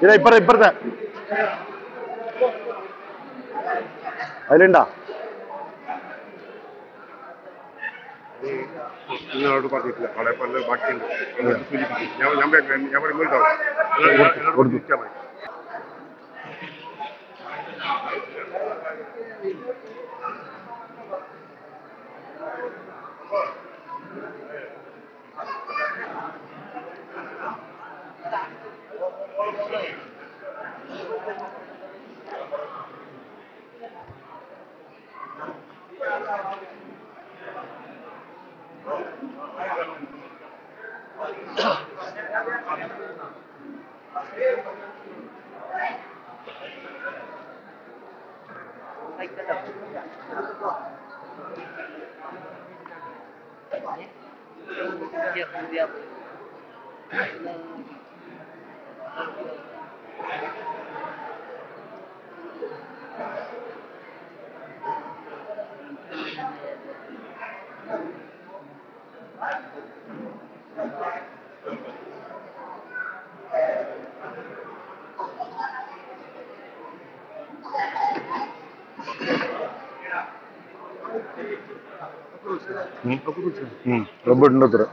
ഇതാ ഇപ്പറ ഇപ്പറത്തെ അതിലുണ്ടാ നിങ്ങളോട് പറഞ്ഞിട്ടില്ല ഞാൻ ഞാൻ കൊടുത്തു. ప్రకృతి ప్రబుడ్ ఉండదు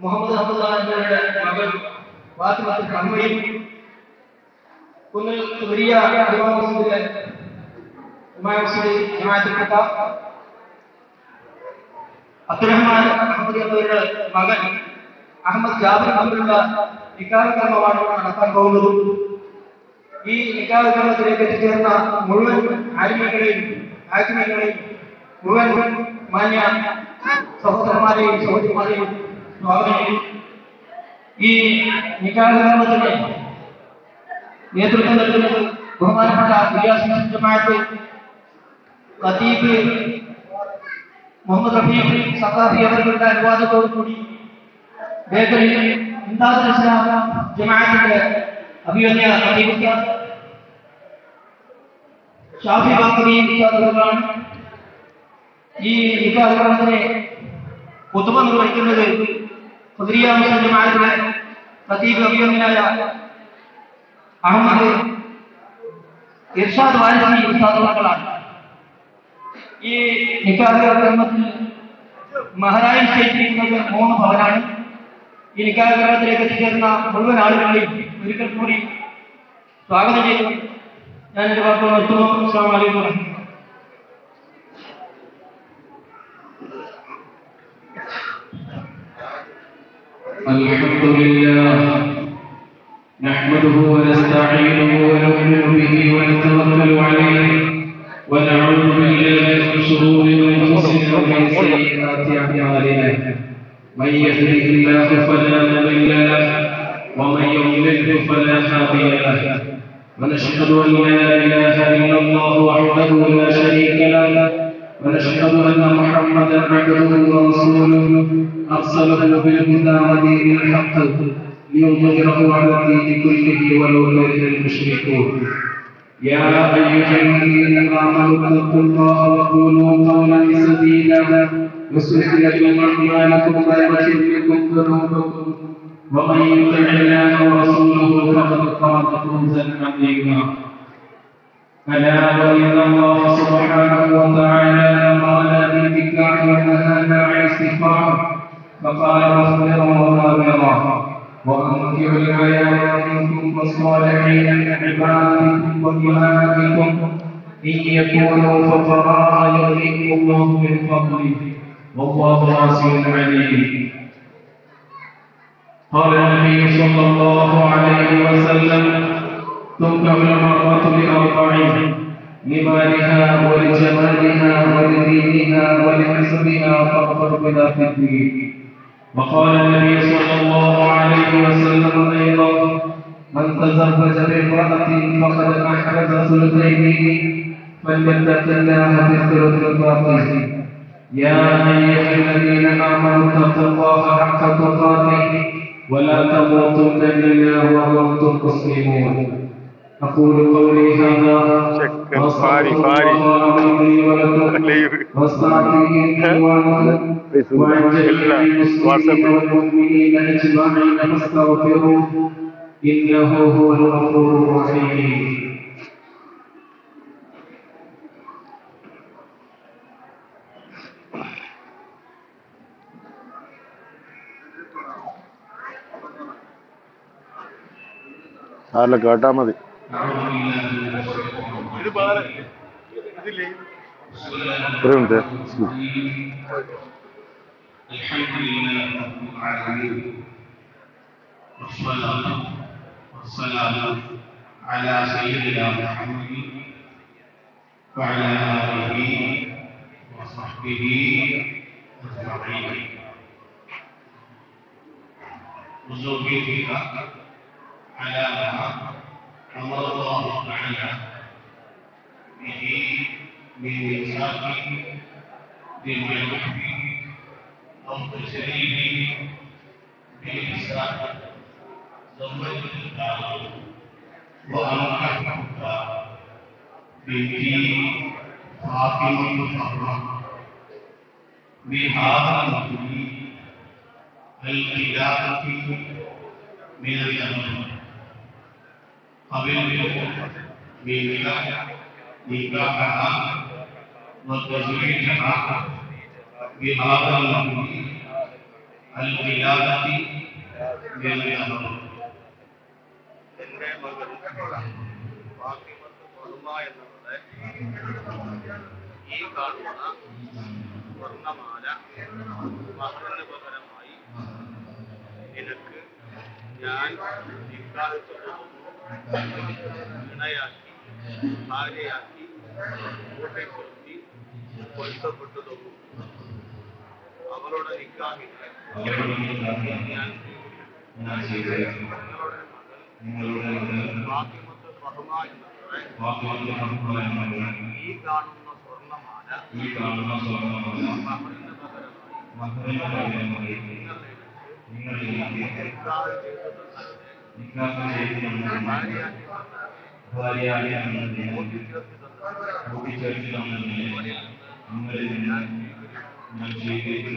മുഹമ്മദ് അബ്ദുള്ളയുടെ മകൾ ഫാത്തിമത്ത് കർമ്മയും കുന്നിൽ വലിയ അഭിമാനത്തിലെ ഉമായസ്ലി ജമാഅത്തിൽപ്പെട്ട അബ്ദുറഹ്മാൻ അഹമ്മദ് എന്നവരുടെ മകൻ അഹമ്മദ് ജാബിർ തമ്മിലുള്ള നിക്കാഹ് കർമ്മമാണ് ഇവിടെ നടത്താൻ പോകുന്നത് ഈ നിക്കാഹ് കർമ്മത്തിലേക്ക് എത്തിച്ചേർന്ന മുഴുവൻ ആലിമ്യങ്ങളെയും ആത്മീയങ്ങളെയും മുഴുവൻ മാന്യ സഹോദരന്മാരെയും സഹോദരിമാരെയും സ്വാഗതം. ഈ നിക്കാഹ് കർമ്മത്തിന് നേതൃത്വം നൽകുന്നത് ബഹുമാനപ്പെട്ട വിദ്യാഭ്യാസ ജമാഅത്ത് ഖതീബ് മുഹമ്മദ് റഫീഖ് സഖാഫി അവരുടെ അനുവാദത്തോടു കൂടി ബേക്കറിയിൽ ഇന്താദ് ഇസ്ലാം ജമാഅത്തിന്റെ അഭിവന്യ ഖതീബ് ഷാഫി ബാക്കറി ഉസ്താദുകളാണ് ഈ നിക്കാഹത്തിനെ കുത്തുബ നിർവഹിക്കുന്നത് ഖുദ്രിയ മുസ്ലിം ജമാഅത്തിലെ ഖതീബ് അഭിവന്യനായ അഹമ്മദ് ഇർഷാദ് വാരിസി ഉസ്താദുകളാണ് ഈ നിക്കാഹ് കർമ്മത്തിൽ മഹാരാജ് സ്റ്റേറ്റിരിക്കുന്നത് മൂന്ന് ഭവനാണ് ഈ നിക്കാഹ് കർമ്മത്തിലേക്ക് എത്തിച്ചേർന്ന മുഴുവൻ ആളുകളെയും ഒരിക്കൽ കൂടി സ്വാഗതം ചെയ്തു ഞാൻ എന്റെ വാക്കുകൾ നിർത്തുന്നു അസ്സാം വലൈക്കും വറഹ്മത്തുള്ളാഹി. الحمد لله نحمده ونستعينه ونؤمن به ونتوكل عليه ونعوذ بالله من شرور انفسنا ومن سيئات اعمالنا من يهده الله فلا مضل له ومن يضلله فلا هادي له. ونشهد أن لا إله إلا الله وحده لا شريك له. ونشهد أن محمدا عبده ورسوله. أرسله بالهدى ودين الحق ليظهره على الدين كله ولو كره المشركون. يا أيها الذين آمنوا اتقوا الله وقولوا قولا سديدا. يصلح لكم أعمالكم ويغفر لكم ذنوبكم. ومن يطع الله ورسوله فقد فاز فوزا عظيما ألا وإن الله سبحانه وتعالى أمرنا بالنكاح ونهانا عن السفاح فقال واصبرا وصابرا وأنكحوا الأيام منكم والصالحين من عبادكم وإمامكم إن يكونوا فقراء يغنيهم الله من فضله والله واسع عليم قال النبي صلى الله عليه وسلم تنكح المرأة لأربع لمالها ولجمالها ولدينها ولحسبها فاظفر بذات الدين وقال النبي صلى الله عليه وسلم أيضا من تزوج بامرأة فقد أحرز ثلثين فليتق الله بالثلث الباقي. يا أيها الذين آمنوا اتقوا الله حق تقاته. ولا تموتن إلا وأنتم مسلمون. أقول قولي هذا. فاري- فاري. فاستغفروه إنه هو الغفور الرحيم. ആരില്ല കേട്ടാ മതി ഇത് വേറെ ഇതില്ലേ ഒരു മിനിറ്റ് الحمد لله رب العالمين والصلاة والسلام على سيدنا محمد وعلى آله وصحبه أجمعين وزوجتك على أمر الله تعالى. به من ميثاق بالمعروف أو تسليم بالإحسان زوجتك وأنكحتك بنتي فاطمة الزهراء بهذا النبي القيادة من الأمر قبلت منك نكاحها وتزويجها بهذا النبي القيادة من الأمر എന്റെ മകൾ ഫാത്തിമത്ത് ഫറുമ എന്നുള്ളത് ഈ കാണുന്ന സ്വർണമാല മഹറിന് പകരമായി നിനക്ക് ഞാൻ നിക്കാഹ് ഇണയാക്കി ഭാര്യയാക്കി കൂട്ടിക്കൊടുത്തി പൊരുത്തപ്പെട്ടു തോന്നും അവളുടെ നിക്കാഹിന് ഞാൻ നിങ്ങളുടെ മകൾ ഫാത്തിമത്ത് ഫഹ്മ എന്നുള്ളത് ഈ കാണുന്ന സ്വർണമാല ഈ കാണുന്ന സ്വർണ്ണമാല മഹറിന് പകരമായി മഹറിന് പകരമായി നിങ്ങൾ നിങ്ങൾ എനിക്ക് നിക്കാഹ് ചെയ്തു തന്നത് നിക്കാഹ് ചെയ്ത് തന്നതിന് ഭാര്യയാക്കി തന്നത് ഭാര്യയായി തന്നതിന് കൂട്ടിച്ചേർത്ത് തന്നത് കൂട്ടിച്ചേർത്ത് തന്നതിന് നിങ്ങളിൽ നിന്ന് ഞാൻ സ്വീകരിച്ചു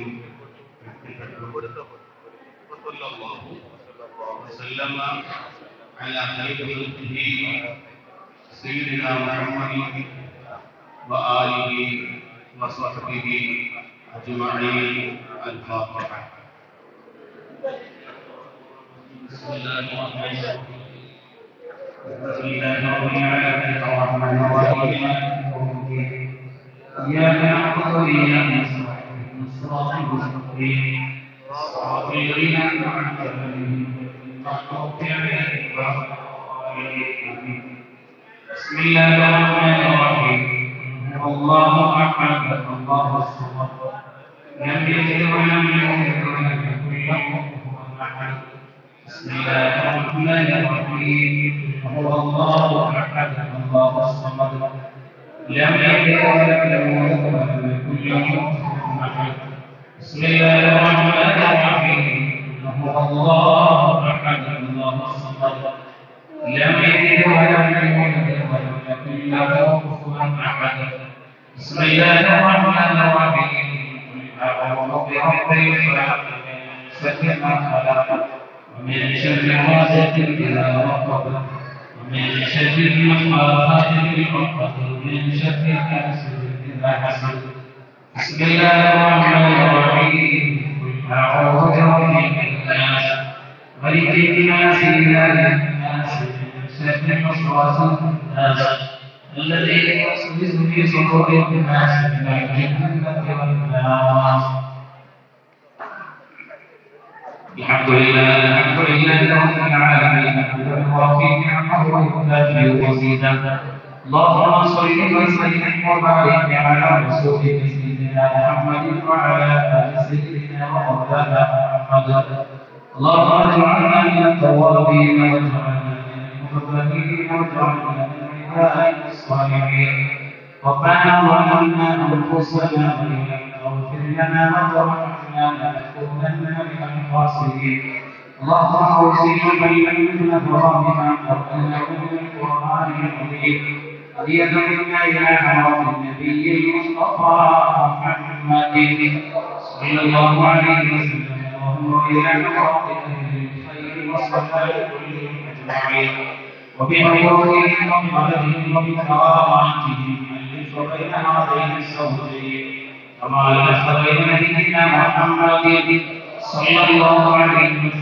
പൊരുത്തപ്പെട്ടു وصلى الله وسلم على خير خلقه سيدنا محمد وآله وصحبه أجمعين الفاتحة لم يلد ولم يولد ولم يكن له كفوا أحد بسم الله الرحمن الرحيم. هو الله أحد الله الصمد. لم يلد ولم يولد ولم يكن له أحد. بسم الله الرحمن الرحيم. هو الله أحد الله الصمد. لم يلد ولم يولد ولم يكن له كفوا أحد. بسم الله الرحمن الرحيم. قل أعوذ برب الفلق شر ما خلق. ومن شر غاسق اذا وقب ومن شر النفاثات في العقد ومن شر حاسد اذا حسد بسم الله الرحمن الرحيم. قل أعوذ برب الناس ملك الناس إله الناس من شر وسواس الناس الذي يوسوس في صدور الناس من الجنة والناس الحمد لله. اللهم صل وسلم وبارك على رسولك سيدنا محمد وعلى ال سيدنا ومولانا محمد اللهم اجعلنا من التوابين واجعلنا من المتقين واجعلنا من عبادك الصالحين ربنا ظلمنا انفسنا وان لم تغفر لنا وترحمنا لنكونن من الخاسرين اللهم اوصينا بين بما قرأنا من القرآن العظيم ليدعونا إلى حرام النبي المصطفى محمد. صلى الله عليه وسلم. وهو إلى حرام أهل الخير وصلاة كلهم اجمعين وبحقوقهم وبقدرهم وبكراماتهم ألف بين هذين الزوجين. كما الف بين نبينا محمد صلى الله عليه وسلم.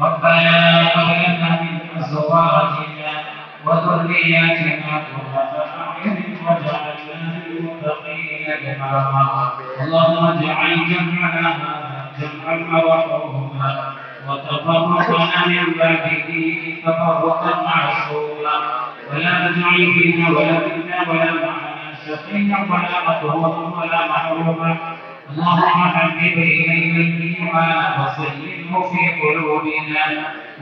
ربنا هب من ازواجنا وذرياتنا قرة أعين واجعلنا للمتقين إماما. اللهم اجعل جمعنا جمعا مرحوما وتفرقنا من بعده تفرقا معصوما. ولا تجعل فينا ولا منا ولا معنا شقيا ولا مكروها ولا محروما. اللهم حبب الينا الايمان وسلمه في قلوبنا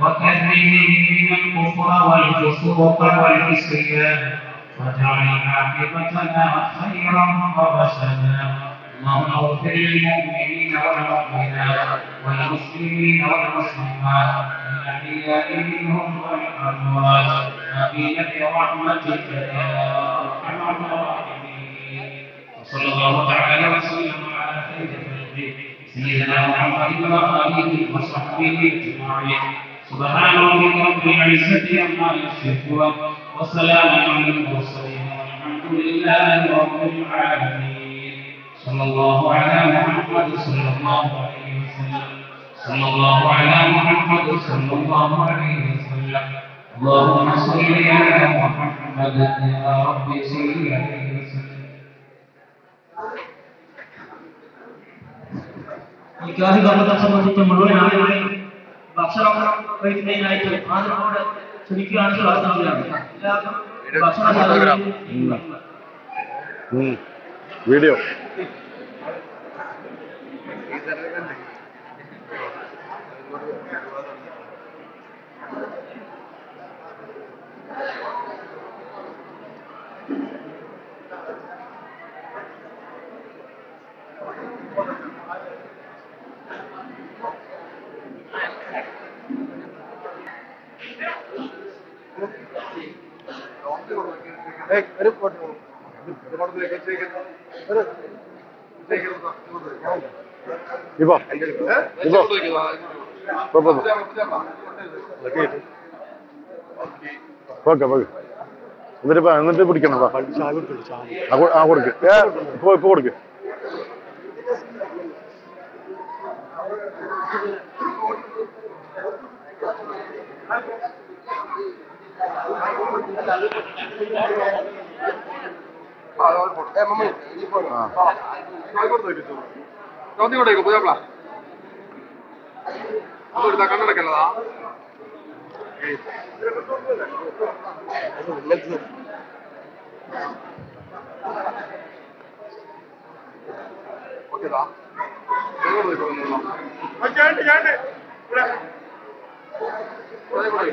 وكره الينا الكفر والفسوق والعصيان واجعل عاقبتنا خيرا ورشدا اللهم اغفر للمؤمنين والمؤمنات والمسلمين والمسلمات الاحياء منهم والاموات امين برحمتك يا ارحم الراحمين وصلى الله تعالى وسلم على خير خلقه سيدنا محمد واله وصحبه اجمعين سبحان ربك رب العزه عما يصفون وسلام على المرسلين والحمد لله رب العالمين صلى الله على محمد صلى الله عليه وسلم صلى الله على محمد صلى الله عليه وسلم اللهم صل على محمد يا رب صل عليه മിക്കാഹി കർമ്മത്തെ സംബന്ധിച്ച് മുഴുവൻ ആളുകളെയും ഭക്ഷണം കഴിക്കുന്നതിനായിട്ട് ആളുകളോട് ക്ഷണിക്കുകയാണ് പ്രാർത്ഥനയാണ് ഭക്ഷണ വീഡിയോ. ഇപ്പോ ഇപ്പോ ഓക്കെ ഓക്കെ. എന്നിട്ട് എന്നിട്ട് പിടിക്കണം? ആ കൊടുക്ക് ഇപ്പൊ ഇപ്പൊ കൊടുക്ക്. Thank you. ചോദ്യം പുതിയപ്പള അതെടുത്താ കണ്ണടക്കല്ലതാ ഓക്കേതാ ചേണ്ടി ചേണ്ടി ഇവിടെ ഇവിടെ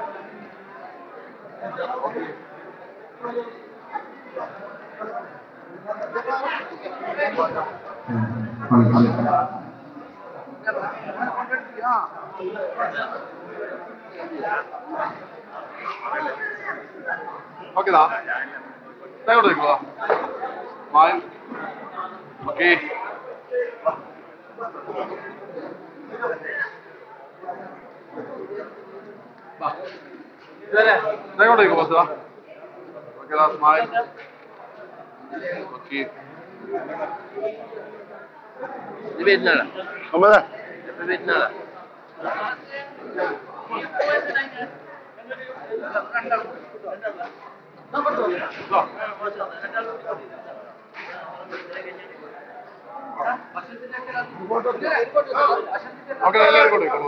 ஓகேதா தேவையோட இருக்குதா மாய் ஓகே வா Dai guarda come sta. Look at that smile. Okay. Не видно ли? Ама да. Не видно ли? നമുക്ക് എല്ലാവരും കൊടുക്കാം